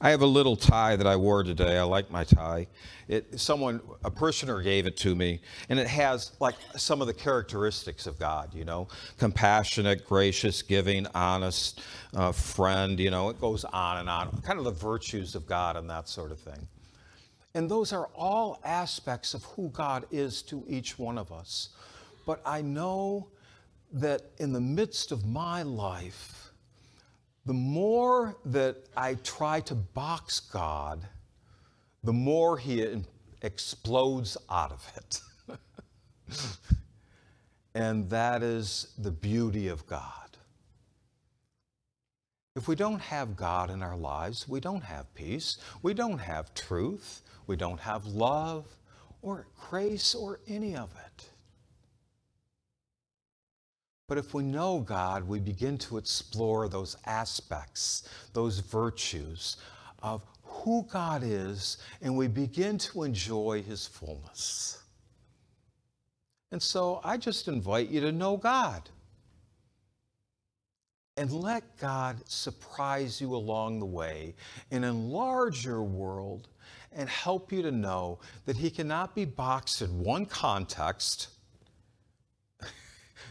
Speaker 1: I have a little tie that I wore today. I like my tie. It, someone, a parishioner gave it to me, and it has like some of the characteristics of God, you know, compassionate, gracious, giving, honest, uh, friend, you know, it goes on and on, kind of the virtues of God and that sort of thing. And those are all aspects of who God is to each one of us. But I know that in the midst of my life, the more that I try to box God, the more he explodes out of it. and that is the beauty of God. If we don't have God in our lives, we don't have peace, we don't have truth, we don't have love or grace or any of it. But if we know God, we begin to explore those aspects, those virtues of who God is, and we begin to enjoy His fullness. And so I just invite you to know God. And let God surprise you along the way and enlarge your world and help you to know that He cannot be boxed in one context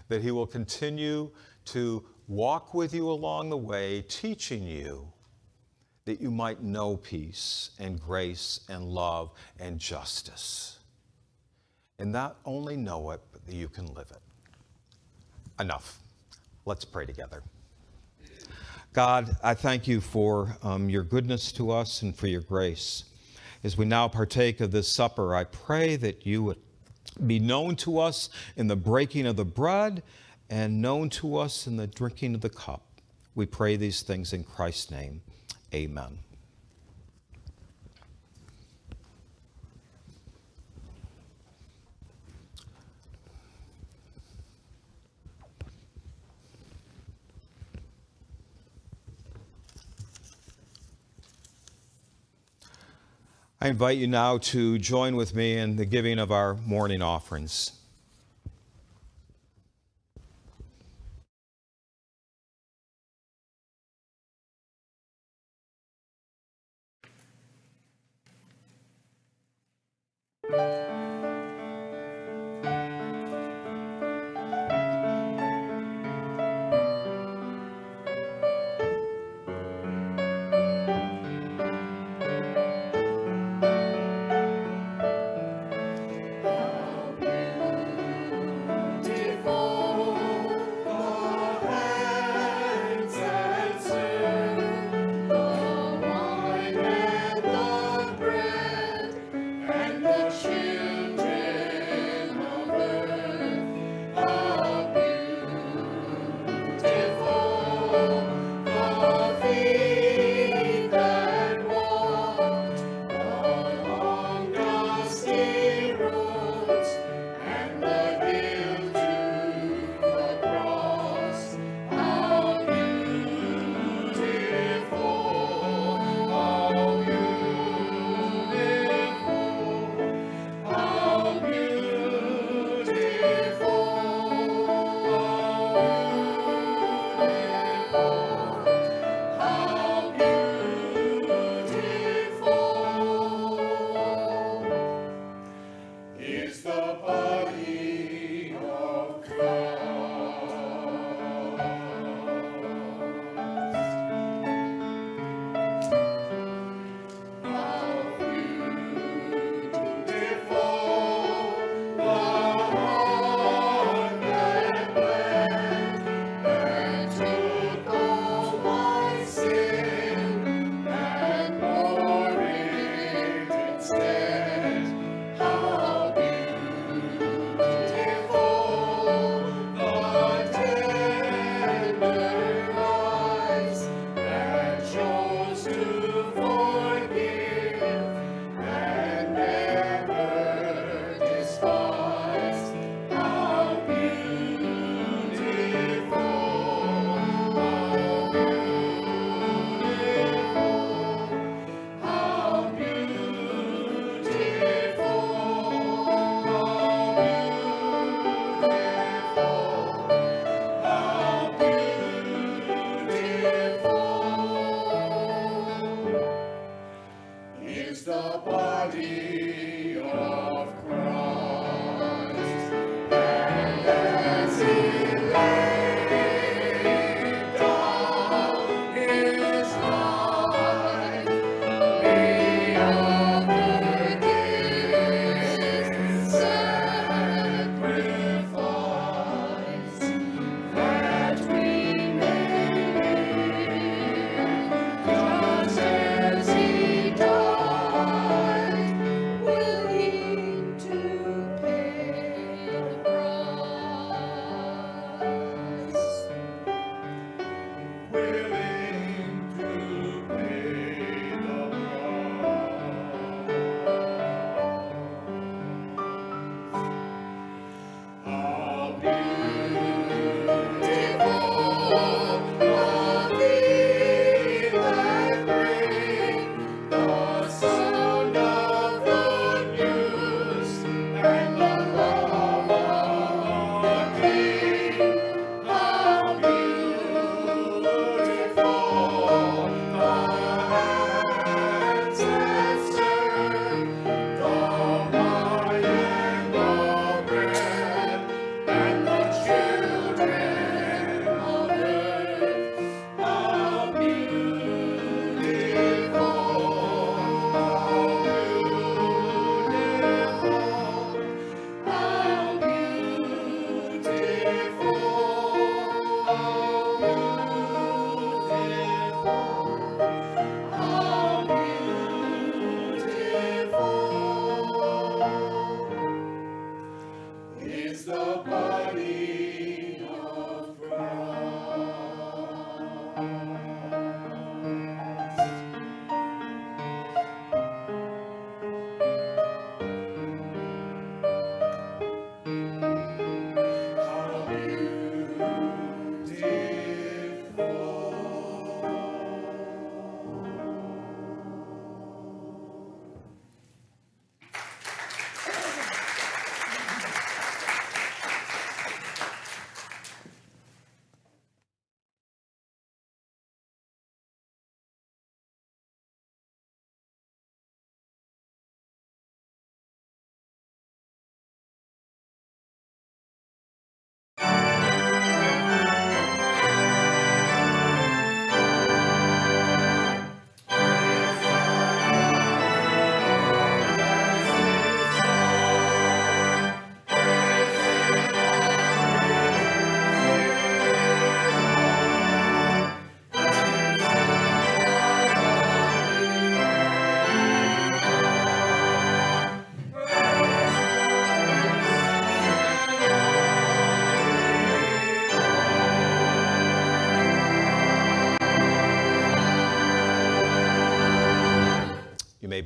Speaker 1: that He will continue to walk with you along the way, teaching you that you might know peace and grace and love and justice. And not only know it, but that you can live it. Enough. Let's pray together. God, I thank you for um, your goodness to us and for your grace. As we now partake of this supper, I pray that you would be known to us in the breaking of the bread and known to us in the drinking of the cup. We pray these things in Christ's name. Amen. I invite you now to join with me in the giving of our morning offerings.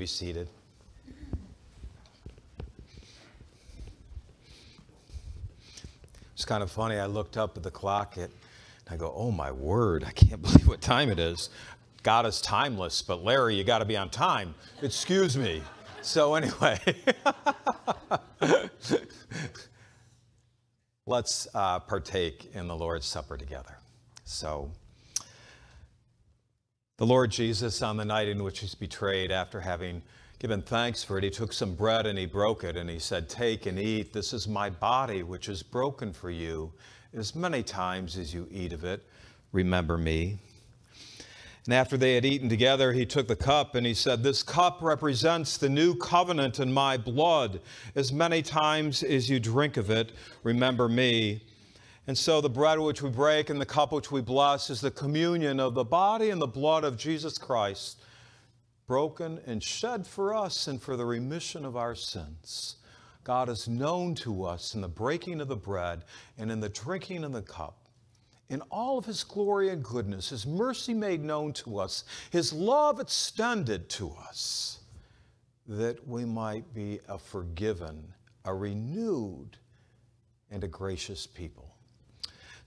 Speaker 1: Be seated. It's kind of funny. I looked up at the clock at, I go, oh my word, I can't believe what time it is. God is timeless, but Larry, you got to be on time. Excuse me. So, anyway, let's uh, partake in the Lord's Supper together. So, the Lord Jesus, on the night in which he's betrayed, after having given thanks for it, he took some bread and he broke it and he said, Take and eat. This is my body, which is broken for you. As many times as you eat of it, remember me. And after they had eaten together, he took the cup and he said, This cup represents the new covenant in my blood. As many times as you drink of it, remember me. And so the bread which we break and the cup which we bless is the communion of the body and the blood of Jesus Christ, broken and shed for us and for the remission of our sins. God is known to us in the breaking of the bread and in the drinking of the cup. In all of his glory and goodness, his mercy made known to us, his love extended to us, that we might be a forgiven, a renewed, and a gracious people.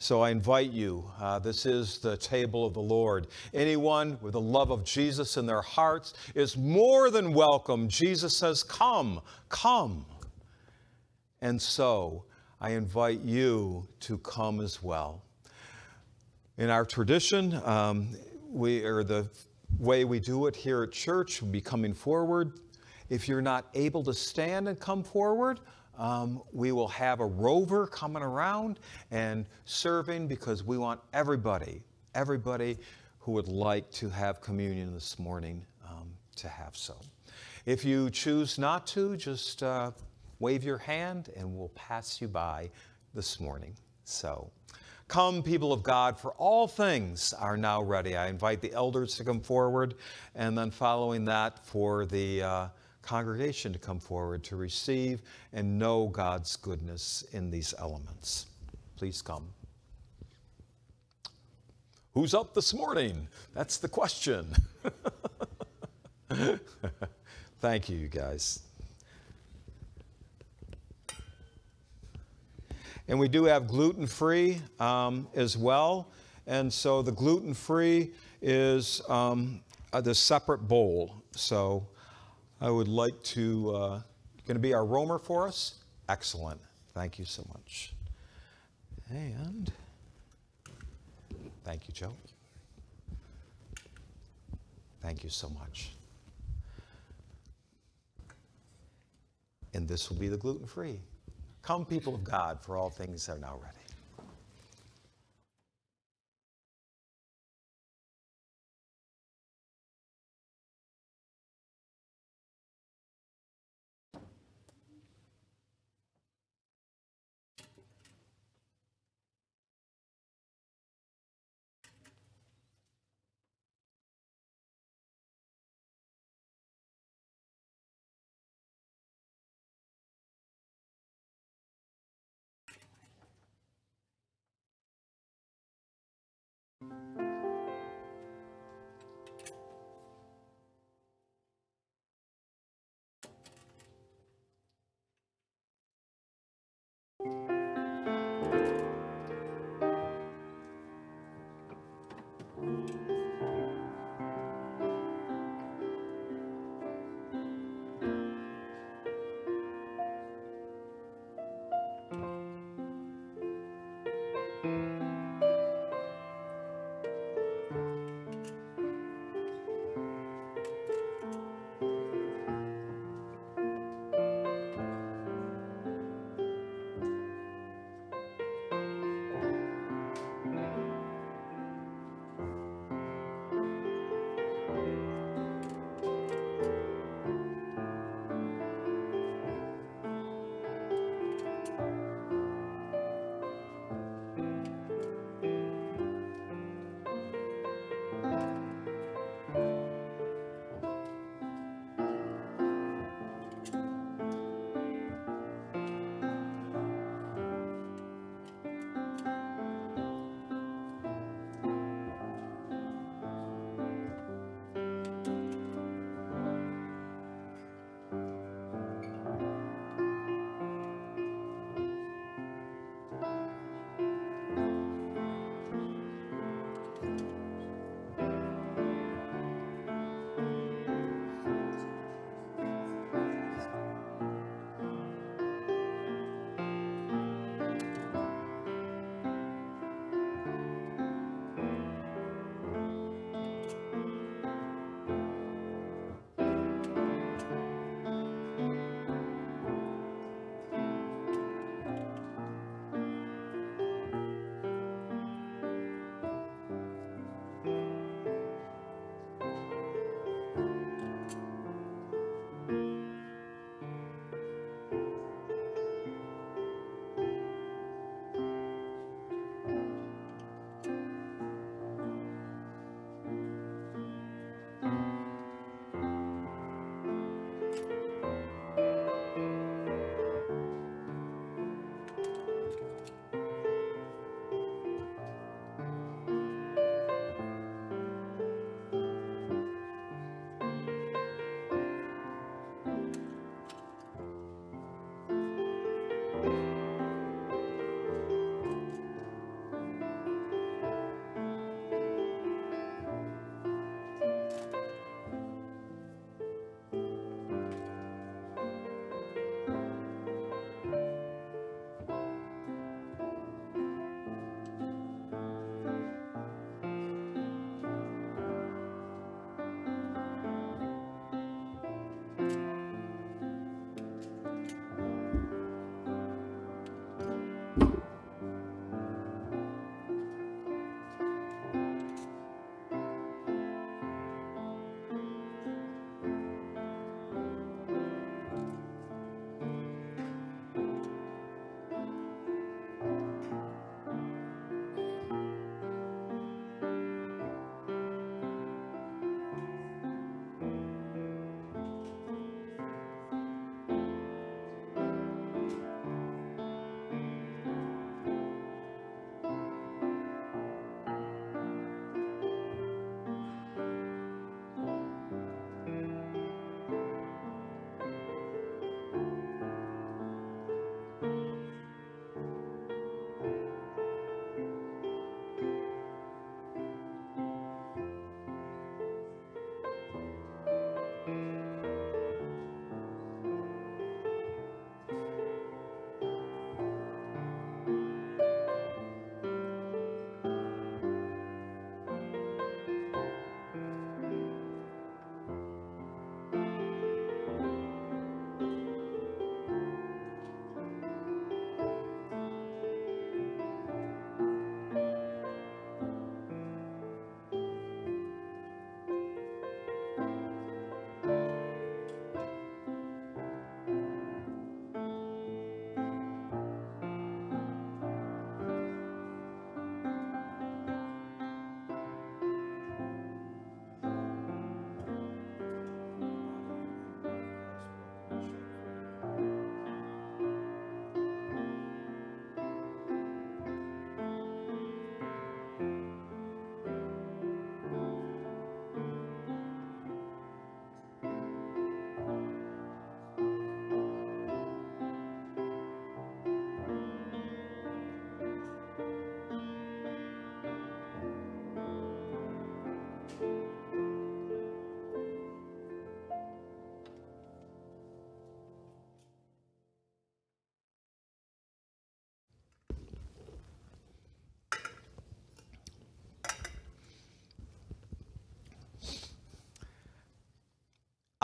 Speaker 1: So I invite you, uh, this is the table of the Lord. Anyone with the love of Jesus in their hearts is more than welcome. Jesus says, Come, come. And so I invite you to come as well. In our tradition, um, we, or the way we do it here at church will be coming forward. If you're not able to stand and come forward, um, we will have a rover coming around and serving because we want everybody, everybody who would like to have communion this morning um, to have so. If you choose not to, just uh, wave your hand and we'll pass you by this morning. So, come, people of God, for all things are now ready. I invite the elders to come forward, and then following that, for the uh, congregation to come forward to receive and know God's goodness in these elements. Please come. Who's up this morning? That's the question. Thank you, you guys. And we do have gluten free um, as well. And so the gluten free is um, uh, the separate bowl. So I would like to, uh, going to be our roamer for us? Excellent. Thank you so much. And thank you, Joe. Thank you so much. And this will be the gluten free. Come, people of God, for all things are now ready.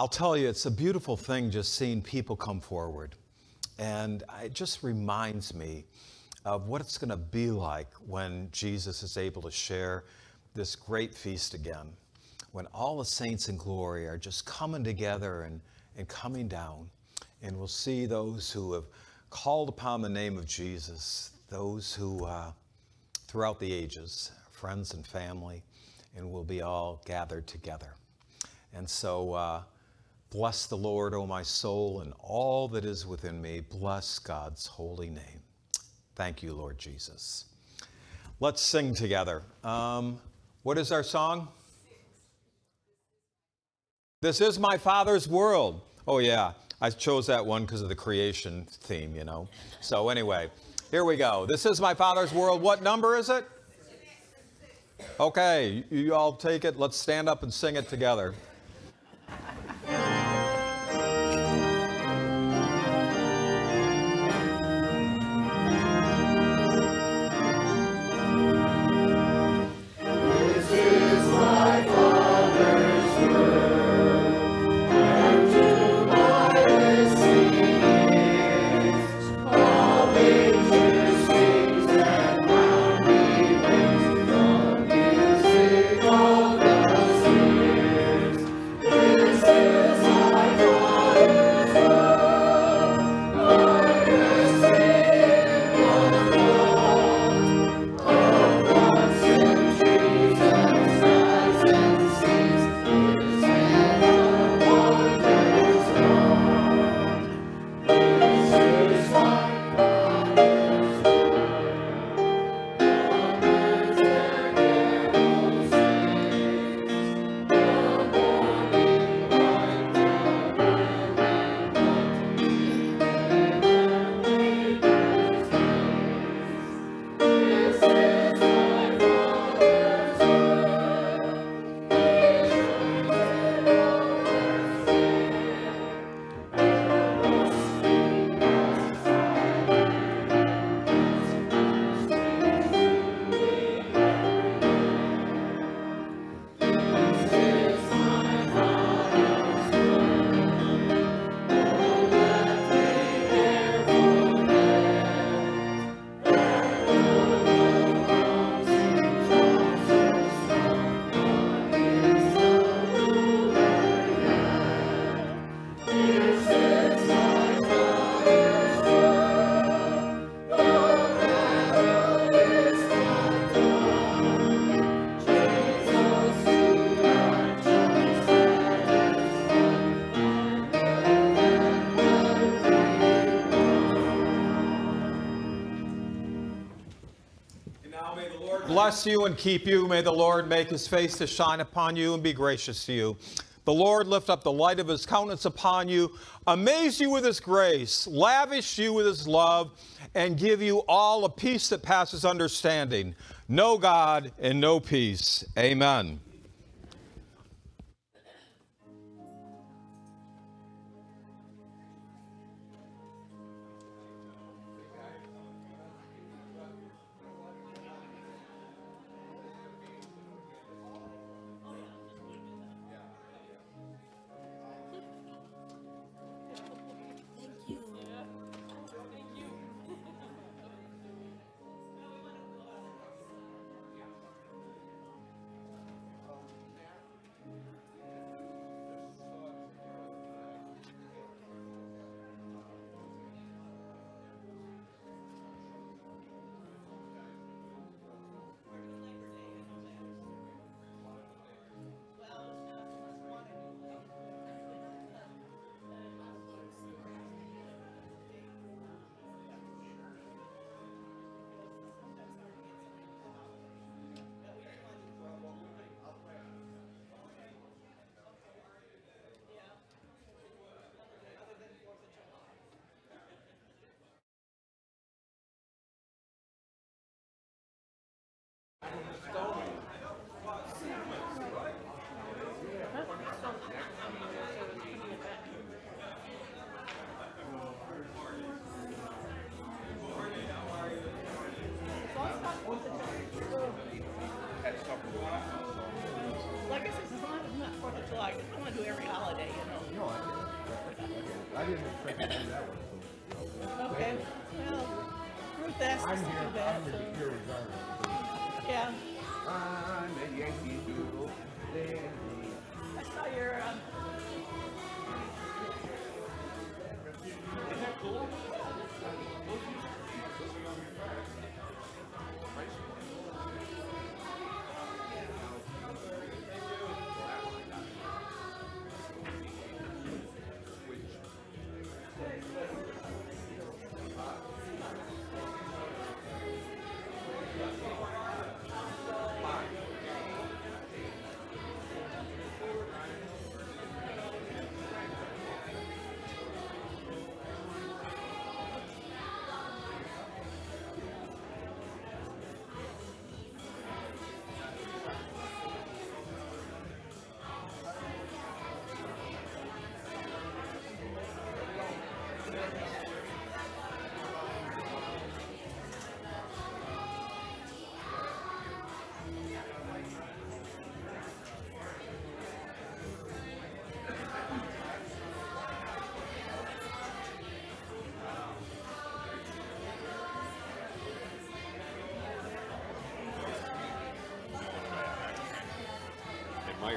Speaker 3: I'll tell you, it's a beautiful thing just seeing people come forward. And it just reminds me of what it's going to be like when Jesus is able to share this great feast again, when all the saints in glory are just coming together and, and coming down. And we'll see those who have called upon the name of Jesus, those who, uh, throughout the ages, friends and family, and we'll be all gathered together. And so, uh, bless the Lord, O my soul, and all that is within me. Bless God's holy name. Thank you, Lord Jesus. Let's sing together. Um, what is our song? This is my Father's world. Oh, yeah. I chose that one because of the creation theme, you know. So, anyway, here we go. This is my Father's world. What number is it? Okay, you all take it. Let's stand up and sing it together. Bless you and keep you. May the Lord make his face to shine upon you and be gracious to you. The Lord lift up the light of his countenance upon you, amaze you with his grace, lavish you with his love, and give you all a peace that passes understanding. Know God and know peace. Amen.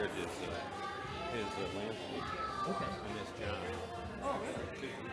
Speaker 6: his uh, his uh, landscape.
Speaker 3: Okay.
Speaker 6: And this job. Oh, really?